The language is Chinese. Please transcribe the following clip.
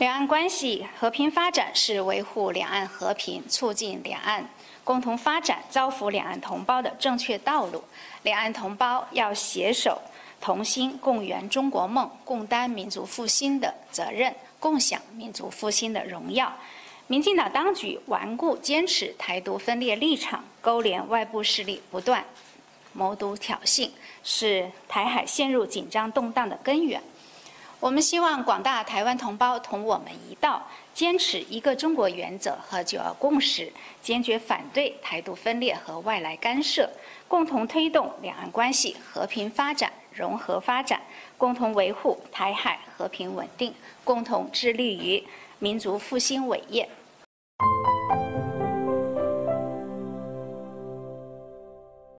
两岸关系和平发展是维护两岸和平、促进两岸共同发展、造福两岸同胞的正确道路。两岸同胞要携手同心，共圆中国梦，共担民族复兴的责任，共享民族复兴的荣耀。民进党当局顽固坚持台独分裂立场，勾连外部势力，不断谋独挑衅，是台海陷入紧张动荡的根源。我们希望广大台湾同胞同我们一道，坚持一个中国原则和九二共识，坚决反对台独分裂和外来干涉，共同推动两岸关系和平发展、融合发展，共同维护台海和平稳定，共同致力于民族复兴伟业。